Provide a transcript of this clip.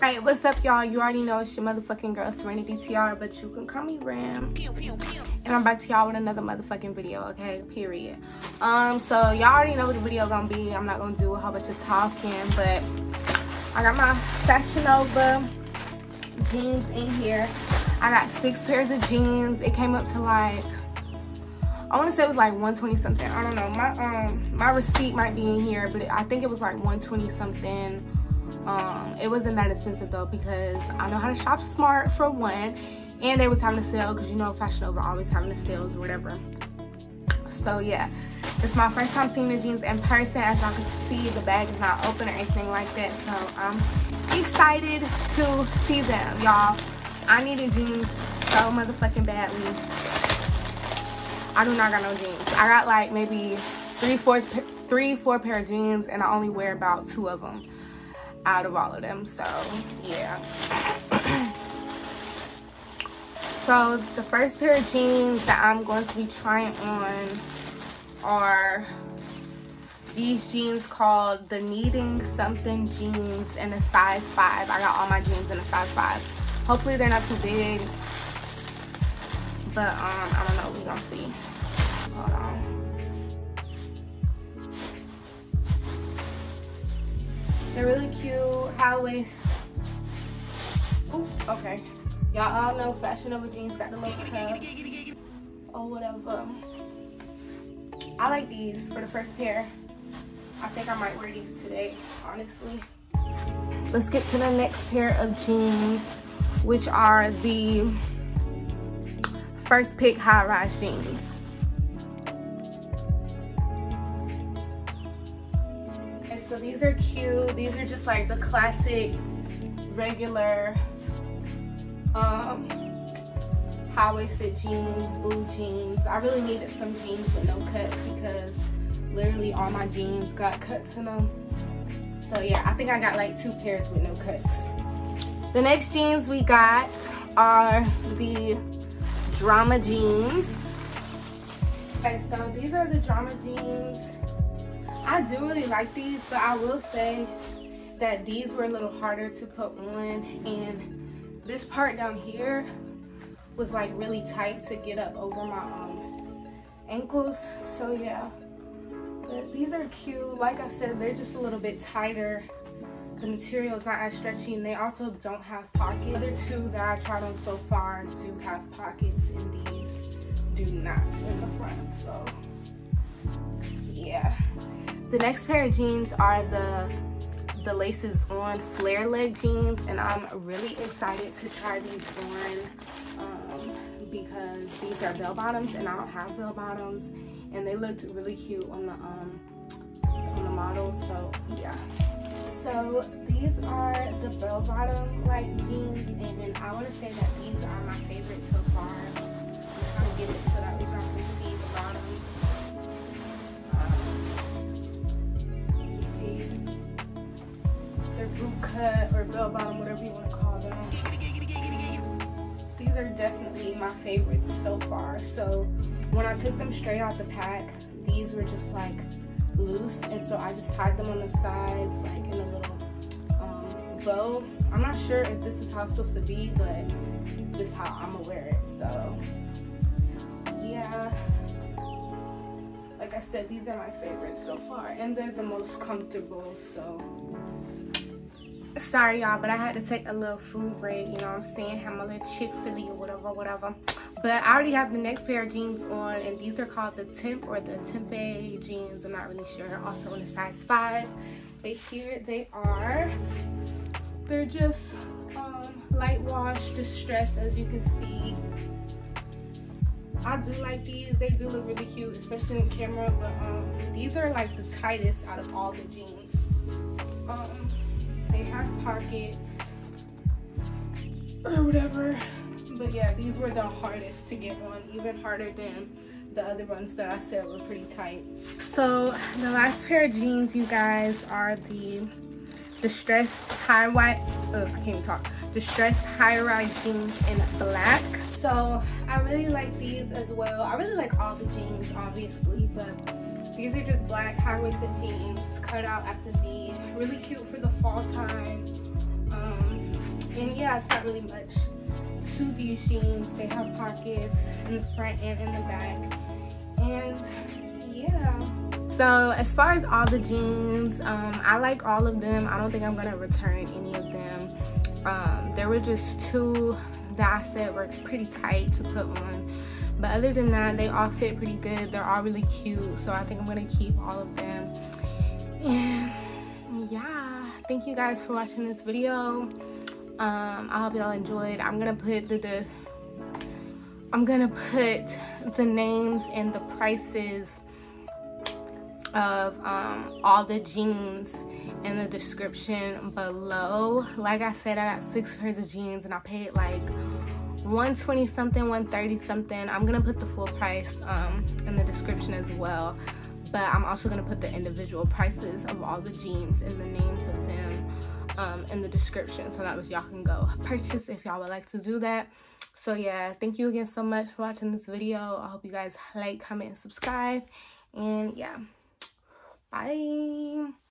All right, what's up, y'all? You already know it's your motherfucking girl, Serenity Tiarre, but you can call me Ren. And I'm back to y'all with another motherfucking video, okay? Period. Um, so y'all already know what the video gonna be. I'm not gonna do a whole bunch of talking, but I got my Fashion Nova jeans in here. I got six pairs of jeans. It came up to like I want to say it was like 120 something. I don't know. My um my receipt might be in here, but I think it was like 120 something. Um, it wasn't that expensive though because I know how to shop smart for one, and they was having a sale because you know Fashion Nova always having the sales or whatever. So yeah, it's my first time seeing the jeans in person. As y'all can see, the bag is not open or anything like that. So I'm excited to see them, y'all. I needed jeans so motherfucking badly. I do not got no jeans. I got like maybe three, four, three, four pair of jeans, and I only wear about two of them out of all of them. So yeah. so the first pair of jeans that I'm going to be trying on are these jeans called the Needing Something jeans in a size 5. I got all my jeans in a size 5. Hopefully they're not too big. But um, I don't know. We're gonna see. Hold on. They're really cute. High waist. Ooh, okay. Y'all all know Fashion Nova jeans got the little cuff or whatever. I like these for the first pair. I think I might wear these today, honestly. Let's get to the next pair of jeans, which are the First Pick high rise jeans. These are cute. These are just like the classic, regular, um, high-waisted jeans, blue jeans. I really needed some jeans with no cuts because literally all my jeans got cuts in them. So yeah, I think I got like two pairs with no cuts. The next jeans we got are the drama jeans. Okay, so these are the drama jeans. I do really like these, but I will say that these were a little harder to put on and this part down here was like really tight to get up over my um, ankles. So yeah, but these are cute. Like I said, they're just a little bit tighter. The material is not as stretchy and they also don't have pockets. The other two that I tried on so far do have pockets and these do not in the front. So yeah. The next pair of jeans are the the lace is on flare leg jeans and I'm really excited to try these on um, because these are bell bottoms and I don't have bell bottoms and they looked really cute on the um on the model so yeah. So these are the bell bottom like jeans and then I want to say that these are my favorites so far. I'm trying to get it so that we can see the bottoms bell bottom, whatever you want to call them. These are definitely my favorites so far. So when I took them straight out the pack, these were just like loose. And so I just tied them on the sides like in a little um, bow. I'm not sure if this is how it's supposed to be, but this is how I'm gonna wear it. So yeah like I said, these are my favorites so far, and they're the most comfortable, so sorry y'all but i had to take a little food break you know what i'm saying have my little chick-fil-a or whatever whatever but i already have the next pair of jeans on and these are called the temp or the tempe jeans i'm not really sure also in a size five but here they are they're just um, light wash distress as you can see I do like these. They do look really cute, especially in camera. But um, these are like the tightest out of all the jeans. Um, they have pockets or whatever. But yeah these were the hardest to get on even harder than the other ones that I said were pretty tight. So the last pair of jeans you guys are the distressed high white oh, I can't talk. Distressed high rise jeans in black. So I really like these as well. I really like all the jeans obviously but these are just black high-waisted jeans cut out at the knee. Really cute for the fall time. Um, and yeah, it's not really much to these jeans. They have pockets in the front and in the back. And yeah. So as far as all the jeans, um, I like all of them. I don't think I'm gonna return any of them. Um, there were just two that I said were pretty tight to put on. But other than that, they all fit pretty good. They're all really cute. So I think I'm gonna keep all of them. And yeah, thank you guys for watching this video um i hope y'all enjoyed i'm gonna put the, the i'm gonna put the names and the prices of um all the jeans in the description below like i said i got six pairs of jeans and i paid like 120 something 130 something. I'm gonna put the full price um in the description as well. But i'm also gonna put the individual prices of all the jeans and the names of them um, in the description so that was y'all can go purchase if y'all would like to do that. So yeah thank you again so much for watching this video. I hope you guys like comment and subscribe. And yeah. Bye